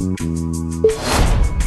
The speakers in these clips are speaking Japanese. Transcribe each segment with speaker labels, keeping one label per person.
Speaker 1: you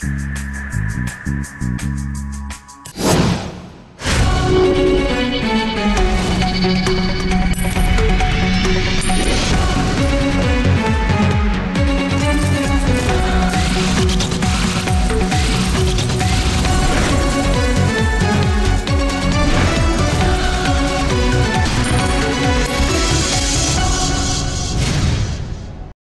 Speaker 1: Thank you.